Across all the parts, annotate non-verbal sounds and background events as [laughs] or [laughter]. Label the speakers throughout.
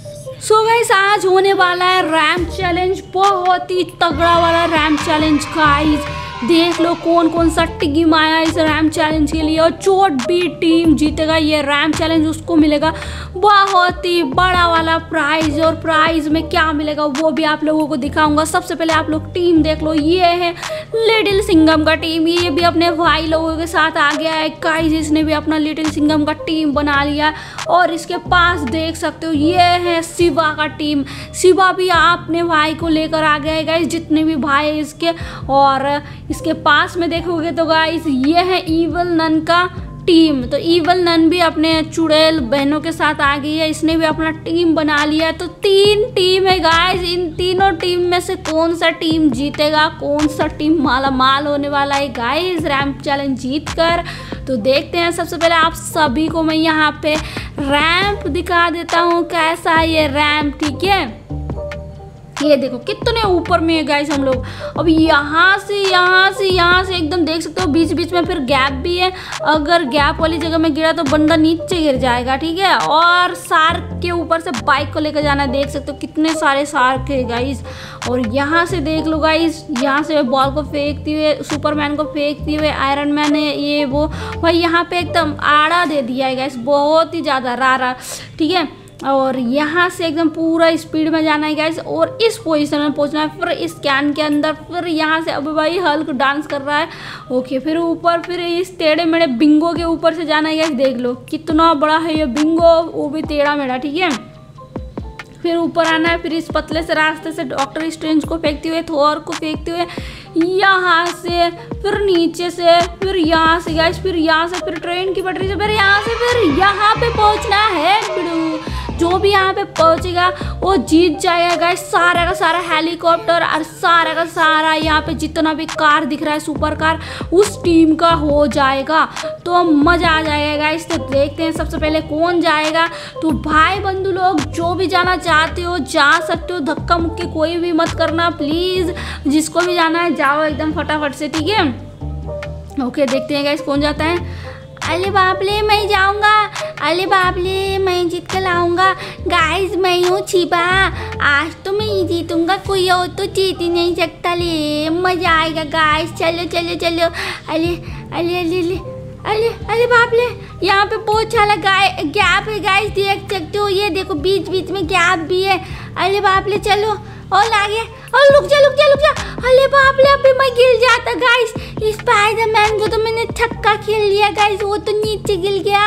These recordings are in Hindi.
Speaker 1: सो so गाइस आज होने वाला है रैम चैलेंज बहुत ही तगड़ा वाला रैम चैलेंज गाइस देख लो कौन कौन सा टीम आया इस रैम चैलेंज के लिए। और चोट भी टीम जीतेगा, ये रैम चैलेंज उसको मिलेगा। बहुत ही बड़ा वाला प्राइज और प्राइज में क्या मिलेगा, वो भी आप लोगों को दिखाऊँगा। सबसे पहले आप लोग टीम देख लो। ये है लिटिल सिंगम का टीम, ये भी अपने भाई लोगों के साथ आ गया है। काइज इसने भी अपना लिटिल सिंगम का टीम बना लिया और इसके पास देख सकते हो, ये है शिवा का टीम। शिवा भी अपने भाई को लेकर आ गया है गाइज़ जितने भी भाई है इसके। और इसके पास में देखोगे तो गाइज़ ये है ईवल नन का टीम तो ईवल नन भी अपने चुड़ैल बहनों के साथ आ गई है, इसने भी अपना टीम बना लिया तो तीन टीम है गाइस इन तीनों टीम में से कौन सा टीम जीतेगा, कौन सा टीम माला माल होने वाला है गाइस रैम्प चैलेंज जीत कर तो देखते हैं, सबसे पहले आप सभी को मैं यहाँ पे रैंप दिखा देता हूँ, कैसा है ये रैंप ठीक है? ये देखो कितने ऊपर में है गाइस हम लोग। अब यहाँ से यहाँ से यहाँ से एकदम देख सकते हो बीच बीच में फिर गैप भी है। अगर गैप वाली जगह में गिरा तो बंदा नीचे गिर जाएगा, ठीक है? और सार्क के ऊपर से बाइक को लेकर जाना है देख सकते हो कितने सारे सार्क है गाइस और यहाँ से देख लो गाइस यहाँ से बॉल को फेंकती हुए सुपरमैन को फेंकती हुए आयरन मैन है ये, वो। भाई यहाँ पे एकदम आड़ा दे दिया है गाइस बहुत ही ज़्यादा, रारा, ठीक है? और यहाँ से एकदम पूरा स्पीड में जाना है गाइस और इस पोजीशन में पहुँचना है, फिर इस कैन के अंदर, फिर यहाँ से अब भाई हल्क डांस कर रहा है। ओके फिर ऊपर, फिर इस टेढ़े मेढ़े बिंगो के ऊपर से जाना है गाइस देख लो, कितना बड़ा है ये बिंगो वो भी टेढ़ा मेढ़ा, ठीक है? फिर ऊपर आना है, फिर इस पतले से रास्ते से डॉक्टर स्ट्रेंज को फेंकते हुए थोर को फेंकते हुए यहाँ से, फिर नीचे से, फिर यहाँ से गैस फिर यहाँ से, फिर ट्रेन की पटरी से, फिर यहाँ से, फिर यहाँ पे पहुँचना है बिड़ू। जो भी यहाँ पे पहुँचेगा, वो जीत जाएगा गाइस सारा का सारा हेलीकॉप्टर और सारा का सारा यहाँ पे जितना भी कार दिख रहा है सुपर कार उस टीम का हो जाएगा। तो मज़ा आ जाएगा गाइस तो देखते हैं सबसे पहले कौन जाएगा। तो भाई बंधु लोग, जो भी जाना चाहते हो, जा सकते हो धक्का मुक्की कोई भी मत करना प्लीज़ जिसको भी जाना है जाओ एकदम फटाफट से, ठीक है? ओके देखते हैं गाइस कौन जाता है। अरे बापले मैं जाऊँगा। अरे बापले मैं जीत कर लाऊँगा। गाइस मैं हूँ छिपा आज तो मैं ही जीतूँगा, कोई और तो जीत ही नहीं सकता ले। मज़ा आएगा गाइस चलो चलो चलो। अरे अरे अरे अरे अरे अरे बाप ले यहाँ पे बहुत सारा गैप है गाइस देख सकते हो, ये देखो बीच बीच में गैप भी है। अरे बाप ले चलो। और और जा जा जा। अरे बाप रे मैं गिर जाता गाइस स्पाइडरमैन को तो मैंने छक्का खेल लिया गाइस वो तो नीचे गिर गया।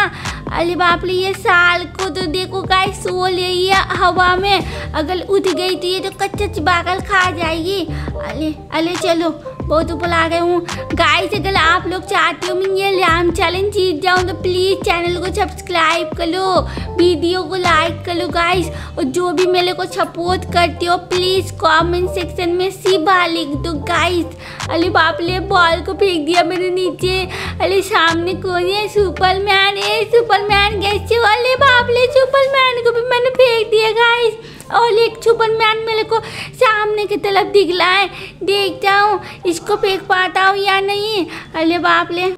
Speaker 1: अरे बाप रे, ये साल को तो देखो गाइस वो ले ये हवा में। अगर उठ गई तो ये तो कच्चा चिबाकल खा जाएगी। अरे अरे चलो। बहुत ऊपर आ गए हूँ। गाइस अगर आप लोग चाहते हो मैं ये रैम चैलेंज जीत जाऊँ तो प्लीज़ चैनल को सब्सक्राइब कर लो वीडियो को लाइक कर लो गाइस और जो भी मेरे को सपोर्ट करते हो प्लीज़ कमेंट सेक्शन में सीबा लिख दो गाइस अरे बाप ले बॉल को फेंक दिया मेरे नीचे। अरे सामने कौन है? सुपरमैन है सुपरमैन कैसे वाले बाप ले सुपरमैन को भी मैंने फेंक दिया गाइस और एक छुपन मैन मेरे को सामने की तरफ़ दिखलाए। है देखता हूँ इसको फेंक पाता हूँ या नहीं? अरे बाप ले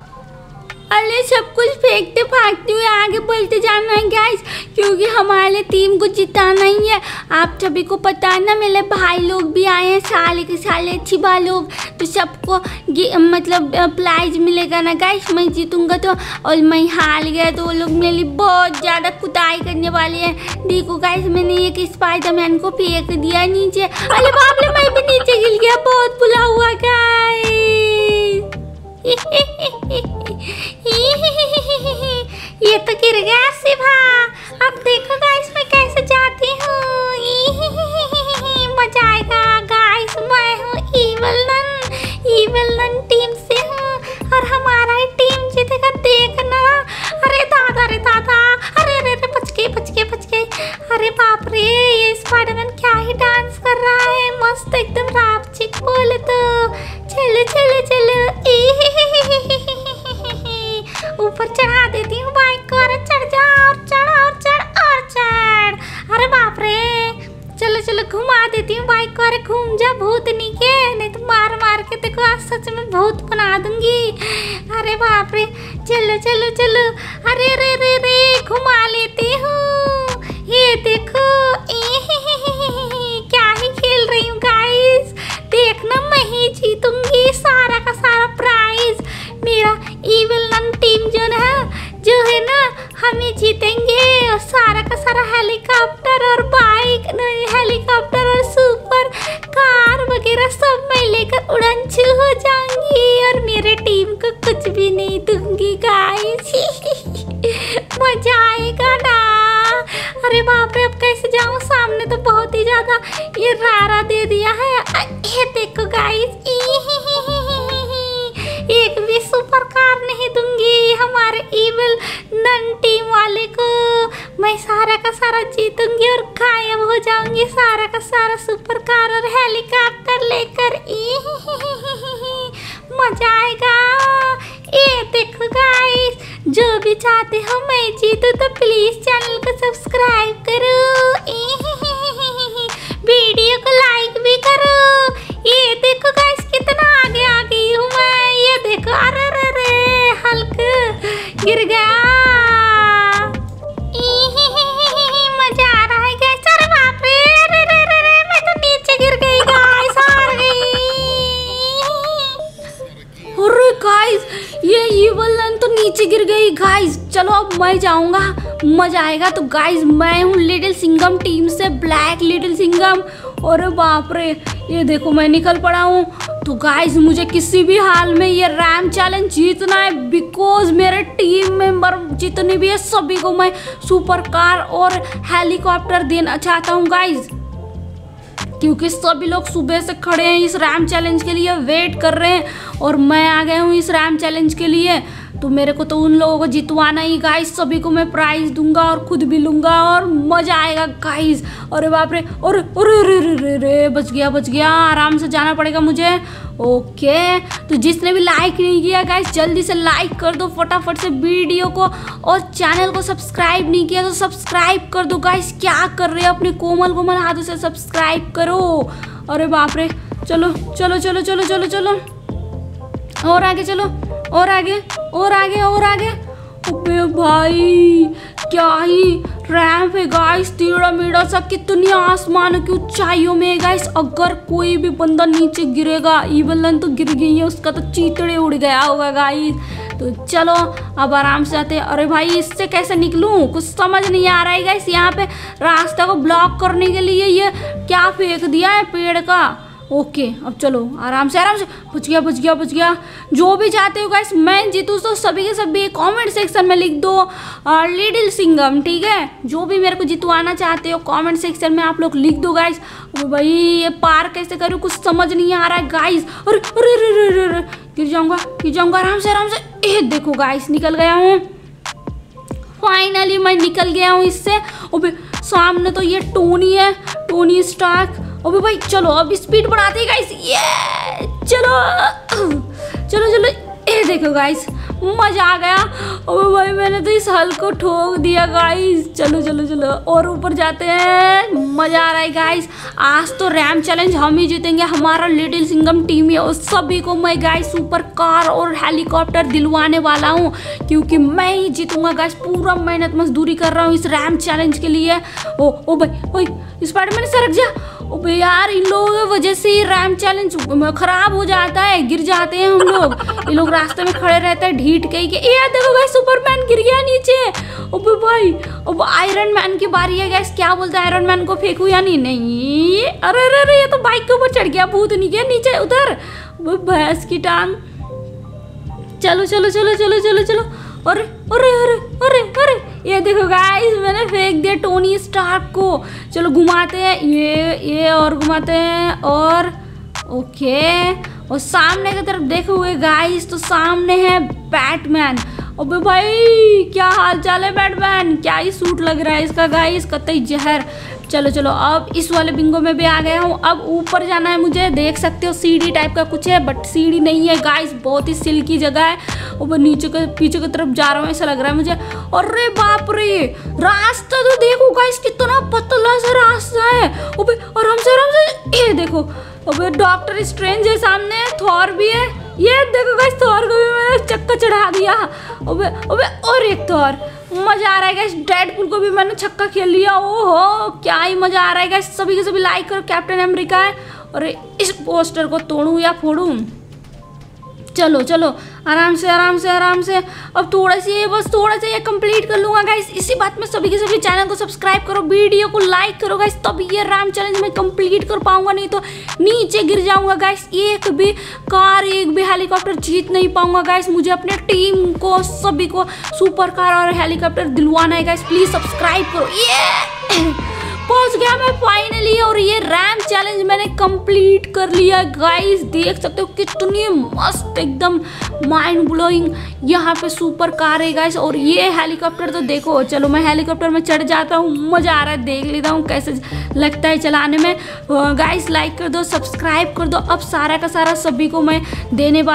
Speaker 1: अरे सब कुछ फेंकते फाकते हुए आगे बढ़ते जाना है गाइस क्योंकि हमारे टीम को जिताना ही है। आप सभी को पता है ना, मेरे भाई लोग भी आए हैं, साले के साले छिपा लोग तो सबको मतलब प्राइज मिलेगा ना गाइस मैं जीतूँगा तो और मैं हार गया तो वो लोग मेरे लिए बहुत ज़्यादा कुताई करने वाले हैं। देखो गाइस मैंने एक स्पाइडरमैन को फेंक दिया नीचे। अरे बाप रे, मैं भी नीचे गिर गया। चलो घुमा देती हूँ बाइक अरे घूम जा भूत नहीं के। नहीं तो मार मार के देखो आज सच में भूत बना दूँगी। अरे बाप रे, चलो चलो चलो। अरे रे रे रे घुमा लेती हूँ। ये देखो हेलीकॉप्टर आएगा ना? अरे बाप रे, अब कैसे जाऊँ? सामने तो बहुत ही ज़्यादा ये रारा दे दिया है। ये देखो गाइस [laughs] एक भी सुपर कार नहीं दूँगी हमारे इविल नन टीम वाले को। मैं सारा का सारा जीतूँगी और गायब हो जाऊँगी। सारा का सारा सुपर कार और हेलीकॉप्टर लेकर। [laughs] मज़ा आएगा। ये देखो गाइस जो भी चाहते हो मैं जीतू तो प्लीज़ चैनल को सब्सक्राइब करो। [laughs] वीडियो को लाइक भी करो। ये देखो गाइस कितना आगे आ गई हूँ चलो जाऊँगा, मज़ा आएगा। तो गाइज़ मैं हूँ लिटिल सिंगम टीम से ब्लैक लिटिल सिंगम अरे बाप रे, ये देखो, मैं निकल पड़ा हूँ। तो गाइस मुझे किसी भी हाल में ये रैम चैलेंज जीतना है बिकॉज़ मेरे टीम मेंबर जितने भी है, सभी को मैं सुपर कार और हेलीकॉप्टर देना चाहता हूँ गाइज़ क्योंकि सभी लोग सुबह से खड़े हैं, इस रैम चैलेंज के लिए वेट कर रहे हैं। और मैं आ गया हूँ इस रैम चैलेंज के लिए। तो मेरे को तो उन लोगों को जितवाना ही गाइस सभी को मैं प्राइज दूँगा और खुद भी लूँगा और मज़ा आएगा गाइस अरे बाप रे अरे अरे अरे बच गया बच गया, आराम से जाना पड़ेगा मुझे। ओके तो जिसने भी लाइक नहीं किया गाइस जल्दी से लाइक कर दो, फटाफट से वीडियो को और चैनल को सब्सक्राइब नहीं किया तो सब्सक्राइब कर दो गाइस क्या कर रहे हो? अपने कोमल कोमल हाथों से सब्सक्राइब करो। अरे बाप रे, चलो चलो चलो चलो चलो चलो। और आगे चलो। और आगे और आगे और आगे। अबे भाई, क्या ही रैम्प है गाइस टेढ़ा मेढ़ा सा, कितनी आसमान की ऊंचाइयों में गाइस अगर कोई भी बंदा नीचे गिरेगा इवलन तो गिर गई है, उसका तो चीतड़े उड़ गया होगा गाइस तो चलो, अब आराम से आते हैं। अरे भाई, इससे कैसे निकलूं? कुछ समझ नहीं आ रहा है गाइस यहाँ पे रास्ता को ब्लॉक करने के लिए ये क्या फेंक दिया है पेड़ का? ओके, अब चलो, आराम से आराम से। बच गया बच गया बच गया। जो भी चाहते हो गाइस मैं जीतू तो सभी के सभी कमेंट सेक्शन में लिख दो लिटिल सिंगम ठीक है? जो भी मेरे को जितवाना चाहते हो कमेंट सेक्शन में आप लोग लिख दो गाइस भाई, ये पार कैसे करूँ, कुछ समझ नहीं आ रहा है गाइस अरे अरे अरे अरे अरे गिर जाऊँगा, गिर जाऊँगा, आराम से आराम से। ए, देखो गाइस निकल गया हूँ। फाइनली मैं निकल गया हूँ इससे। सामने तो ये टोनी है टोनी स्टार्क अबे भाई, चलो, अब स्पीड बढ़ाते हैं गाइस ये चलो चलो चलो. ये देखो गाइस मज़ा आ गया. अबे भाई, मैंने तो इस हल को ठोक दिया गाइस चलो चलो चलो, और ऊपर जाते हैं. मज़ा आ रहा है गाइस आज तो रैम चैलेंज हम ही जीतेंगे. हमारा लिटिल सिंगम टीम है उस सभी को मैं गाइस सुपर कार और हेलीकॉप्टर दिलवाने वाला हूँ, क्योंकि मैं ही जीतूँगा गाइस पूरा मेहनत मजदूरी कर रहा हूँ इस रैम चैलेंज के लिए. ओ ओ भाई भाई स्पाइडरमैन सरक जा अबे यार, इन लोगों की वजह से रैम चैलेंज खराब हो जाता है, गिर जाते हैं हम लोग। ये लोग रास्ते में खड़े रहते हैं, ढीठ कहीं के ये देखो भाई सुपरमैन गिर गया नीचे। अबे भाई, अब आयरन मैन की बारी है गैस क्या बोलते हैं आयरन मैन को फेंकू या नहीं? नहीं, अरे अरे अरे, ये तो बाइक के ऊपर चढ़ गया, भूत नहीं गया, नीचे, उधर। भैंस की टांग। चलो चलो चलो चलो चलो चलो अरे अरे गाइस मैंने फेंक दिया टोनी स्टार्क को। चलो घुमाते हैं। ये ये और घुमाते हैं और ओके और सामने की तरफ़ देखे हुए गाइस तो सामने है बैटमैन अबे भाई, क्या हाल चाल है बैटमैन क्या ही सूट लग रहा है इसका गाइस कतई जहर। चलो चलो, अब इस वाले बिंगो में भी आ गया हूँ। अब ऊपर जाना है मुझे। देख सकते हो, सीढ़ी टाइप का कुछ है बट सीढ़ी नहीं है। गाइस बहुत ही सिल्की जगह है। ऊपर नीचे के, पीछे की तरफ़ जा रहा हूँ, ऐसा लग रहा है मुझे। अरे बाप रे! रास्ता तो देखो गाइस कितना पतला सा रास्ता है। अबे, आराम से आराम से। ये देखो, अबे डॉक्टर स्ट्रेंज है सामने। थॉर भी है। ये देखो गाइस थॉर को भी मैंने चक्का चढ़ा दिया। अबे अबे, और एक थॉर मज़ा आ रहा है गैस डेडपुल को भी मैंने छक्का खेल लिया। ओ हो क्या ही मज़ा आ रहा है गैस सभी के सभी लाइक करो। कैप्टन अमेरिका है। और इस पोस्टर को तोड़ूँ या फोड़ूं? चलो चलो। आराम से आराम से आराम से। अब थोड़ा सी ये बस, थोड़ा सा ये कंप्लीट कर लूँगा गाइस इसी बात में सभी के सभी चैनल को सब्सक्राइब करो वीडियो को लाइक करो गाइस तब ये रैम चैलेंज मैं कंप्लीट कर पाऊँगा, नहीं तो नीचे गिर जाऊँगा गाइस एक भी कार एक भी हेलीकॉप्टर जीत नहीं पाऊँगा गाइस मुझे अपने टीम को, सभी को सुपर कार और हेलीकॉप्टर दिलवाना है गाइस प्लीज़ सब्सक्राइब करो। ये [coughs] पहुँच गया मैं फाइनली कंप्लीट कर लिया। गाइस देख सकते हो कितनी मस्त एकदम माइंड ब्लोइंग यहाँ पे सुपर कार है गाइस और ये हेलीकॉप्टर तो देखो, चलो मैं हेलीकॉप्टर में चढ़ जाता हूँ, मज़ा आ रहा है, देख लेता हूँ कैसे लगता है चलाने में। गाइस लाइक कर दो सब्सक्राइब कर दो। अब सारा का सारा सभी को मैं देने वाला